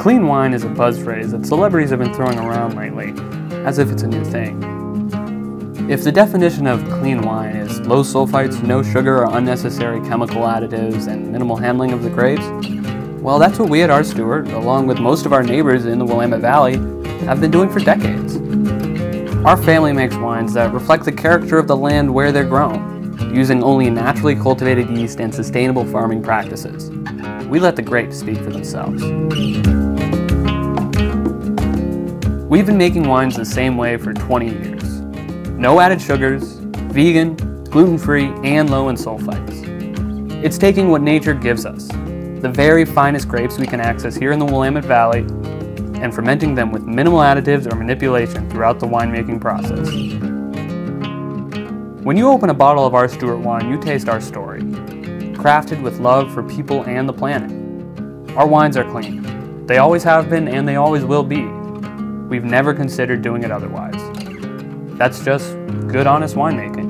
Clean wine is a buzz phrase that celebrities have been throwing around lately, as if it's a new thing. If the definition of clean wine is low sulfites, no sugar or unnecessary chemical additives, and minimal handling of the grapes, well, that's what we at R. Stuart, along with most of our neighbors in the Willamette Valley, have been doing for decades. Our family makes wines that reflect the character of the land where they're grown, using only naturally cultivated yeast and sustainable farming practices. We let the grapes speak for themselves. We've been making wines the same way for 20 years. No added sugars, vegan, gluten-free, and low in sulfites. It's taking what nature gives us, the very finest grapes we can access here in the Willamette Valley, and fermenting them with minimal additives or manipulation throughout the winemaking process. When you open a bottle of R. Stuart wine, you taste our story, crafted with love for people and the planet. Our wines are clean. They always have been and they always will be. We've never considered doing it otherwise. That's just good, honest winemaking.